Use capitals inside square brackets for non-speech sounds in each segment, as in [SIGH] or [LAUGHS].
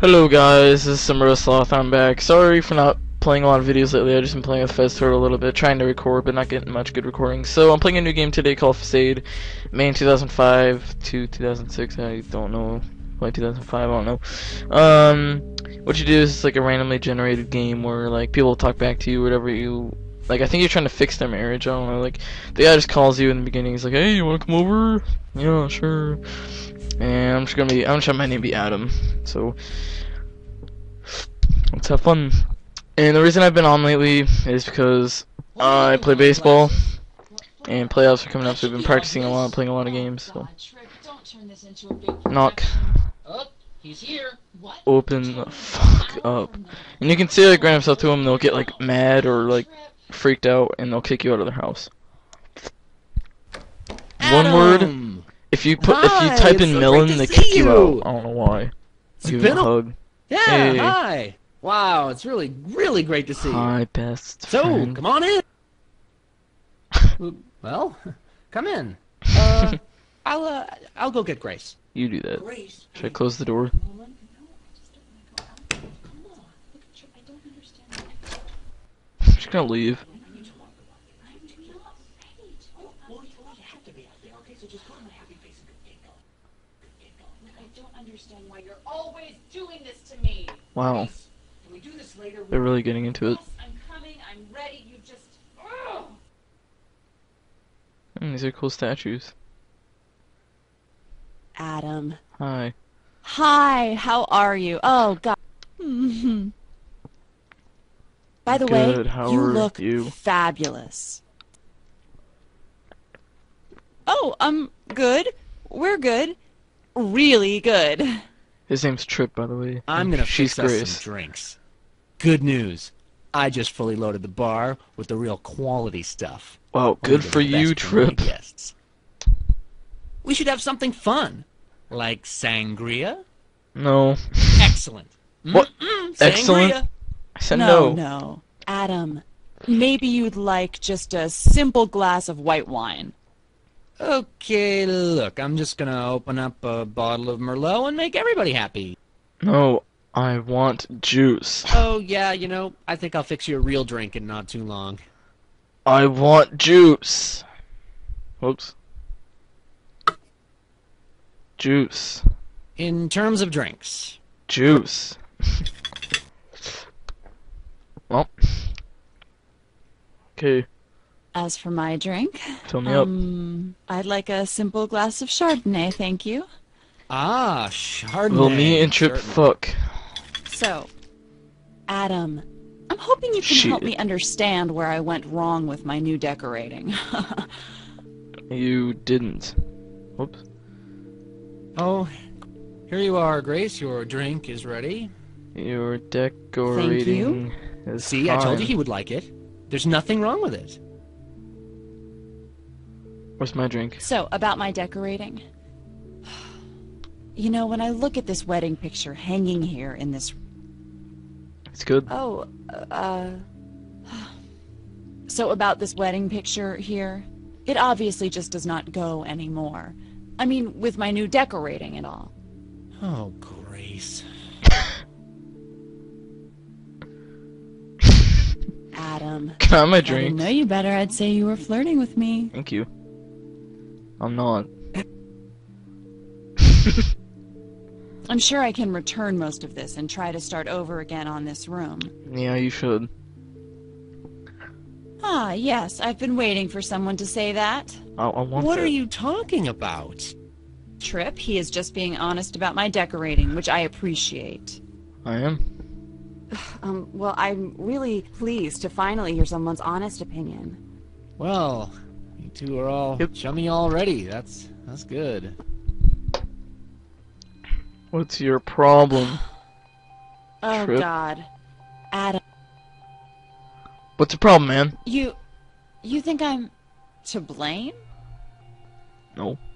Hello guys, this is Sombrero Sloth, I'm back. Sorry for not playing a lot of videos lately, I've just been playing with Feztor a little bit, trying to record, but not getting much good recording. So I'm playing a new game today called Facade, May 2005 to 2006, I don't know, why 2005, I don't know. Um, what you do is it's like a randomly generated game where like people talk back to you, whatever you, like I think you're trying to fix their marriage, I don't know, like the guy just calls you in the beginning, he's like, hey, you wanna come over? Yeah, sure. And I'm just gonna be, I'm gonna try my name be Adam. So let's have fun. And the reason I've been on lately is because I play baseball, and playoffs are coming up. So we've been practicing a lot, playing a lot of games. So knock, open the fuck up. And you can say like random stuff to them. They'll get like mad or like freaked out, and they'll kick you out of their house. One word. Adam! If you put if you type in so Millen, great to they kick you you. out. I don't know why. It's Give been a a- hug. Yeah, Hey. hi. Wow, it's really, really great to see you. Hi, best So, friend. come on in. well, [LAUGHS] come in. Uh, [LAUGHS] I'll, uh, I'll go get Grace. You do that. Grace. Should I close the door? [LAUGHS] She's gonna leave. I don't understand why you're always doing this to me. Wow, Can we do this later? they're really getting into it. Yes, I'm coming. I'm ready. You just. Ugh. Mm, these are cool statues. Adam. Hi. Hi, how are you? Oh, God. [LAUGHS] By the Good, way, how you look you? fabulous. Oh, I'm um, good. We're good. Really good. His name's Trip, by the way. I'm gonna She's fix us some drinks. Good news. I just fully loaded the bar with the real quality stuff. Wow, good for you, best Trip. Guests. We should have something fun, like sangria. No. Excellent. [LAUGHS] What? Mm-mm, Excellent? sangria. I said no, no. no. Adam, maybe you'd like just a simple glass of white wine. Okay, look, I'm just gonna open up a bottle of Merlot and make everybody happy. No, I want juice. Oh, yeah, you know, I think I'll fix you a real drink in not too long. I want juice. Whoops. Juice. In terms of drinks, Juice. well. Okay, As for my drink, fill me up. um, I'd like a simple glass of Chardonnay, thank you. ah, Chardonnay. Will me and Trip fuck? So, Adam, I'm hoping you can help me understand where I went wrong with my new decorating. [LAUGHS] You didn't. Whoops. Oh, here you are, Grace. Your drink is ready. Your decorating Thank is See, I told you he would like it. There's nothing wrong with it. Where's my drink? so, about my decorating. You know, when I look at this wedding picture hanging here in this. It's good. Oh, uh. So, about this wedding picture here, it obviously just does not go anymore. I mean, with my new decorating and all. Oh, Grace. Adam. Can I have my I didn't drink? know you better. I'd say you were flirting with me. Thank you. I'm not. I'm sure I can return most of this and try to start over again on this room. Yeah, you should. Ah, yes, I've been waiting for someone to say that. I, I want What that. are you talking about? Trip, he is just being honest about my decorating, which I appreciate. I am. Um, well, I'm really pleased to finally hear someone's honest opinion. Well, you two are all Yep. chummy already. That's that's good. What's your problem? [SIGHS] Oh, Trip. God. Adam, What's the problem, man? you. You think I'm to blame? No. [LAUGHS]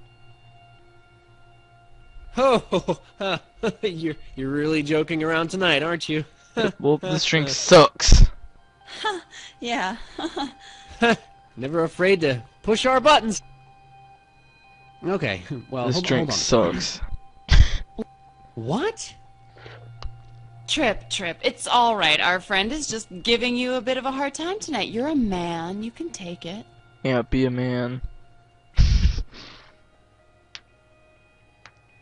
Oh, [LAUGHS] you're you're really joking around tonight, aren't you? Well, this drink [LAUGHS] sucks. Yeah. Never afraid to push our buttons. Okay, [LAUGHS] well, this hold, drink hold on. sucks. What? Trip, Trip, it's all right. Our friend is just giving you a bit of a hard time tonight. You're a man. You can take it. Yeah, be a man.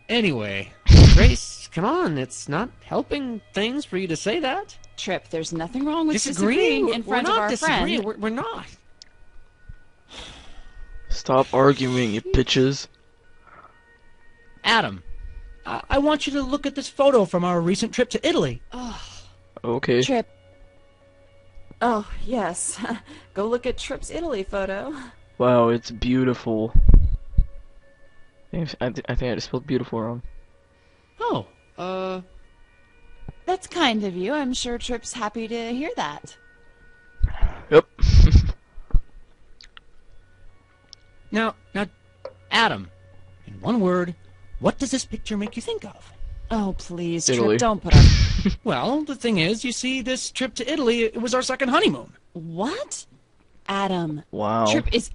Anyway, [LAUGHS] Grace, come on, it's not helping things for you to say that. Trip, there's nothing wrong with disagreeing disagreeing in front of our disagreeing. friend. We're, we're not. Stop arguing, you bitches. Adam, I, I want you to look at this photo from our recent trip to Italy. Okay. Trip. Oh, yes. [LAUGHS] Go look at Trip's Italy photo. Wow, it's beautiful. I, th- I th- I think I just spelled beautiful wrong. Oh, uh, That's kind of you. I'm sure Trip's happy to hear that. Yep. Now, now, Adam, in one word, what does this picture make you think of? Oh, please, Italy. Trip, don't put up. [LAUGHS] Well, the thing is, you see, this trip to Italy, it was our second honeymoon. what? Adam, wow. Trip is.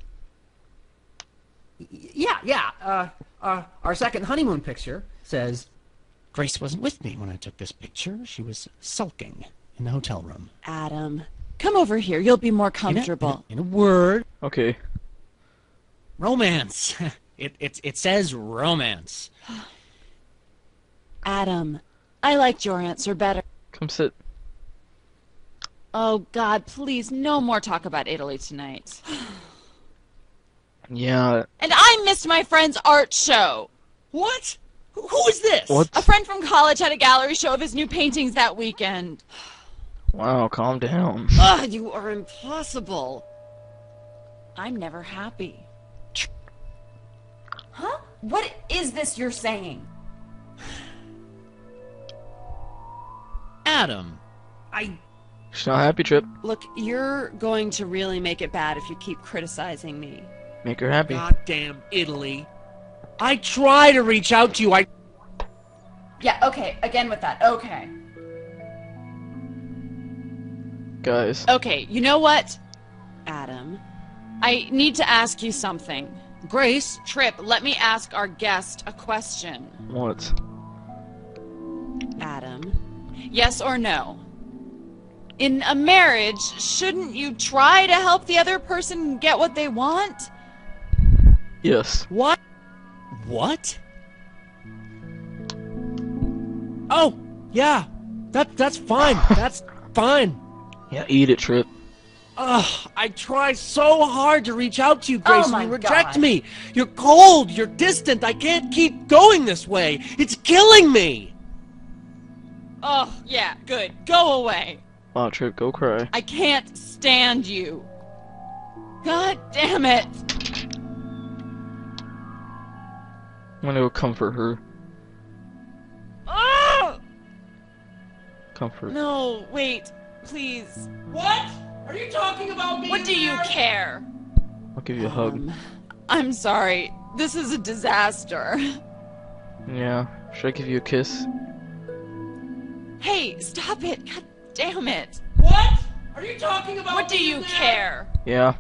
Yeah, yeah. Uh, uh, our second honeymoon picture says Grace wasn't with me when I took this picture. She was sulking in the hotel room. Adam, come over here. You'll be more In a- comfortable. In a, in a word, Okay. Romance. [LAUGHS] it, it, it says romance. [SIGHS] Adam, I liked your answer better. Come sit. Oh, God, please, no more talk about Italy tonight. [SIGHS] Yeah. And I missed my friend's art show. What? Who, who is this? What? A friend from college had a gallery show of his new paintings that weekend. [SIGHS] Wow, calm down. Ugh, you are impossible. I'm never happy. Huh? What is this you're saying? Adam. I. She's not happy, Trip. Look, you're going to really make it bad if you keep criticizing me. Make her happy. Goddamn Italy. I try to reach out to you. I. Yeah, okay, again with that. Okay. Guys. Okay, you know what? Adam, I need to ask you something. Grace. Trip, let me ask our guest a question. What? Adam, yes or no? In a marriage, shouldn't you try to help the other person get what they want? Yes. What? What? Oh, yeah. That that's fine. [SIGHS] That's fine. Yeah, eat it, Trip. Ugh, I try so hard to reach out to you, oh Grace, Oh and you reject God. me. You're cold, you're distant. I can't keep going this way. It's killing me. Oh, yeah, good. Go away. Wow, Trip, go cry. I can't stand you. God damn it. I'm gonna go comfort her. Oh! Comfort. No, wait, please. What? Are you talking about me? What do you care? I'll give you a hug. Um, I'm sorry. This is a disaster. Yeah. Should I give you a kiss? Hey, stop it. God damn it. What? Are you talking about What do you care? Yeah.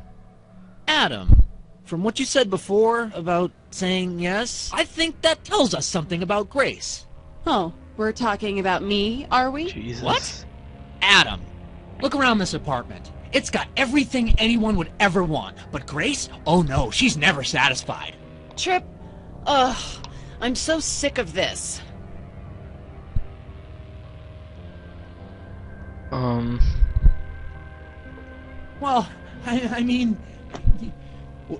Adam, from what you said before about saying yes, I think that tells us something about Grace. Oh, we're talking about me, are we? Jesus. What? Adam, look around this apartment. It's got everything anyone would ever want. But Grace? Oh no, she's never satisfied. Trip. Ugh, I'm so sick of this. Um. Well, I, I mean,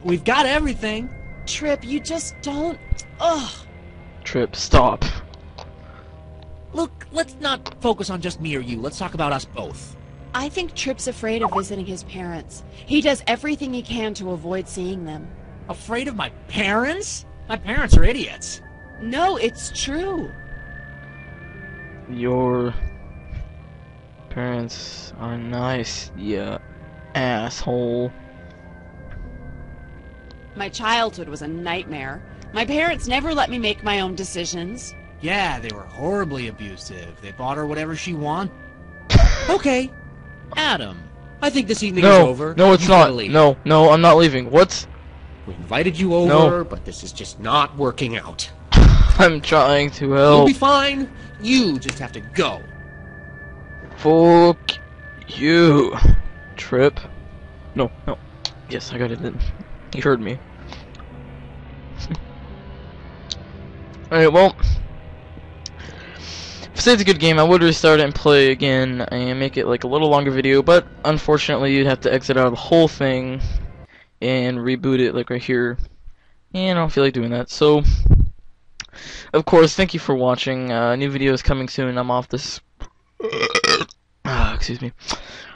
we've got everything. Trip, you just don't. Ugh. Trip, stop. Look, let's not focus on just me or you. Let's talk about us both. I think Trip's afraid of visiting his parents. He does everything he can to avoid seeing them. Afraid of my parents? My parents are idiots. No, it's true. Your parents are nice, yeah. Asshole. My childhood was a nightmare. My parents never let me make my own decisions. Yeah, they were horribly abusive. They bought her whatever she wanted. [LAUGHS] okay, Adam. I think this evening is No, over. no, it's You not. No, no, I'm not leaving. What? We invited you over, No. but this is just not working out. [LAUGHS] I'm trying to help. You'll be fine. You just have to go. Fuck you, Trip. No, no. Yes, I got it. in. He heard me. [LAUGHS] Alright, well. It's a good game, I would restart it and play again and make it like a little longer video, but unfortunately you'd have to exit out of the whole thing and reboot it like right here. And I don't feel like doing that. So, of course, thank you for watching. Uh, new video is coming soon. I'm off this. [COUGHS] Ah, excuse me.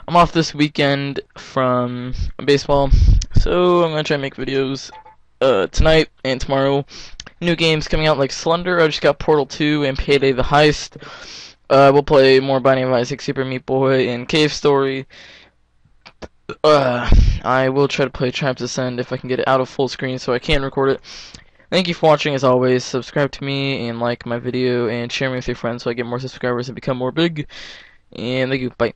I'm off this weekend from baseball, so I'm gonna try and make videos uh, tonight and tomorrow. New games coming out like Slender. I just got Portal 2 and Payday the Heist. Uh, we'll play more Binding of Isaac, Super Meat Boy, and Cave Story. Uh, I will try to play Tribes Ascend if I can get it out of full screen so I can record it. Thank you for watching as always. Subscribe to me and like my video and share me with your friends so I get more subscribers and become more big. And thank you. Bye.